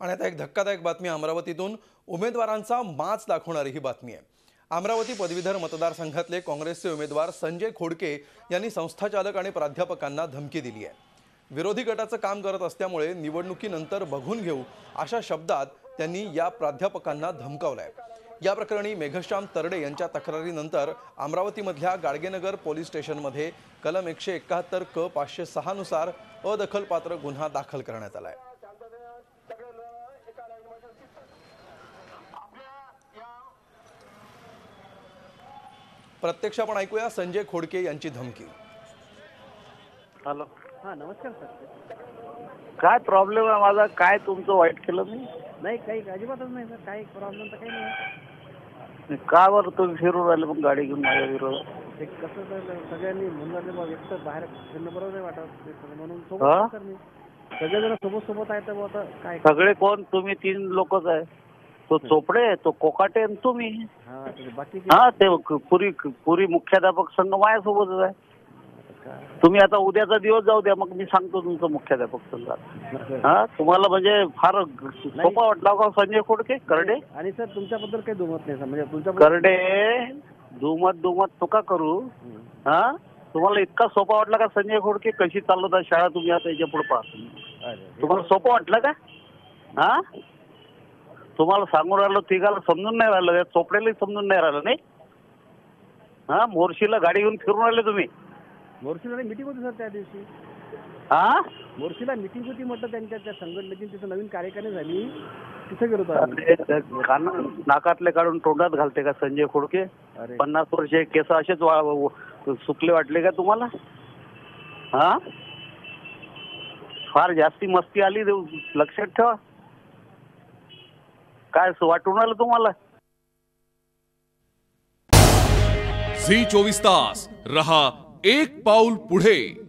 आणि आता एक धक्कादायक बातमी अमरावतीतून. उमेदवारांचा माच दाखवणारी ही बातमी आहे. अमरावती पदवीधर मतदारसंघातले काँग्रेसचे उमेदवार संजय खोडके यांनी संस्थाचालक आणि प्राध्यापकांना धमकी दिली आहे. विरोधी गटाचं काम करत असल्यामुळे निवडणुकीनंतर बघून घेऊ अशा शब्दात त्यांनी या प्राध्यापकांना धमकावलंय. या प्रकरणी मेघश्याम तरडे यांच्या तक्रारीनंतर अमरावतीमधल्या गाडगेनगर पोलीस स्टेशनमध्ये कलम एकशे एकाहत्तर क पाचशे सहानुसार अदखलपात्र गुन्हा दाखल करण्यात आला आहे प्रत्यक्ष आपण ऐकूया संजय खोडके यांची धमकी. हॅलो. हां नमस्कार सर. काय प्रॉब्लेम आहे माझा? काय तुमचं वाईट केलं मी? नाही काही अजिबातच नाही सर. काही प्रॉब्लेम तर काही नाही. का बरं तुम्ही फिरून राहिले मग गाडी घेऊन माझ्या विरोधात? ते कसं झालं सगळ्यांनी म्हणून बा एक तर बाहेर फिरणं बरोबर नाही वाटत. म्हणून? सोबत आहे सगळेजण सोबत सोबत आहेत तर आता काय? सगळे कोण? तुम्ही तीन लोकच आहे. तो चोपडे तो कोकाटे आणि तुम्ही हा ते बाकी हा ते पुरी पुरी मुख्याध्यापक संघ माझ्यासोबतच आहे. तुम्ही आता उद्याचा दिवस जाऊ द्या मग मी सांगतो तुमचं मुख्याध्यापक संघात हा तुम्हाला म्हणजे फार सोपा वाटला का संजय खोडके? करडे? आणि सर तुमच्याबद्दल काही दुमत नाही सर. म्हणजे तुमच्या करडे दुमत दुमत तुका करू. हा. तुम्हाला इतका सोपा वाटला का संजय खोडके? कशी चालवता शाळा तुम्ही आता याच्यापुढे पाहा तुम्हाला सोपं वाटलं का? हा? तुम्हाला सांगून राहिलो तिघाला समजून नाही राहिलं या चोपड्यालाही समजून नाही राहिलं नाही? हा मोर्शीला गाडी घेऊन फिरून राहिले तुम्ही. मोर्शीला मिटिंग होती सर त्या दिवशी. हा? मोर्शीला मिटिंग होती म्हटलं त्यांच्या त्या संघटनेची तिथं नवीन कार्यकारिणी झाली. तिथे गेलो कान नाकातले काढून तोंडात घालते का संजय खोडके? पन्नास वर्ष केस असेच सुकले वाटले का तुम्हाला? हा? फार जास्ती मस्ती आली लक्षात ठेवा. काय असं वाटून आलं तुम्हाला? झी चोवीस तास. रहा एक पाऊल पुढे.